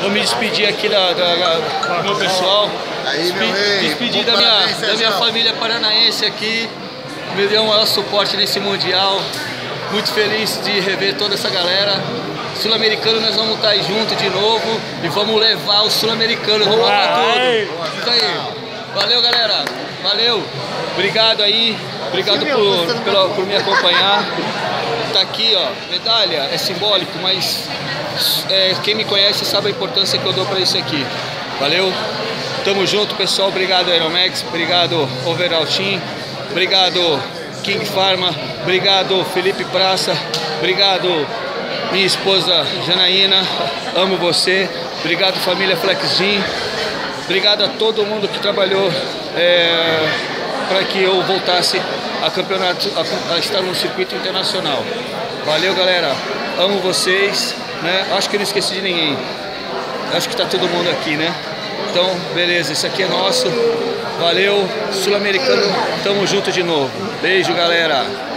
Vou me despedir aqui da, da, da- do meu pessoal. Aí, meu rei. Despedir da minha, da minha família paranaense aqui. Me deu o maior suporte nesse Mundial. Muito feliz de rever toda essa galera. Sul-americano nós vamos estar aí junto de novo e vamos levar o sul-americano, vamos lá pra tudo. Isso aí. Valeu galera. Valeu. Obrigado aí. Obrigado por, pela- por me acompanhar. Tá aqui, ó, medalha, é simbólico, mas é, quem me conhece sabe a importância que eu dou pra isso aqui. Valeu? Tamo junto, pessoal. Obrigado, Aeromax. Obrigado, Overall Team. Obrigado, King Pharma. Obrigado, Felipe Praça. Obrigado, minha esposa Janaína. Amo você. Obrigado, família Flex Gym. Obrigado a todo mundo que trabalhou para que eu voltasse a campeonato, a, a estar no circuito internacional. Valeu, galera. Amo vocês. Né? Acho que eu não esqueci de ninguém. Acho que está todo mundo aqui, né? Então, beleza. Isso aqui é nosso. Valeu, Sul-Americano. Tamo junto de novo. Beijo, galera.